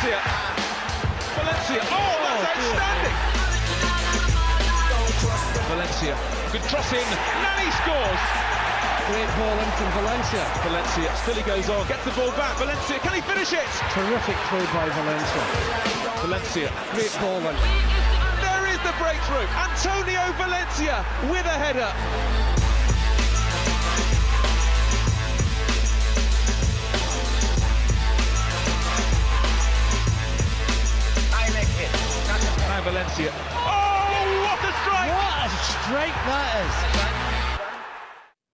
Valencia Valencia. Oh, that's oh, outstanding. Valencia. Good cross in. Nani scores. Great ball in from Valencia. Valencia still he goes on. Gets the ball back. Valencia. Can he finish it? Terrific throw by Valencia. Valencia. Great ball in. There is the breakthrough. Antonio Valencia with a header. Valencia. Oh, what a strike! What a strike that is!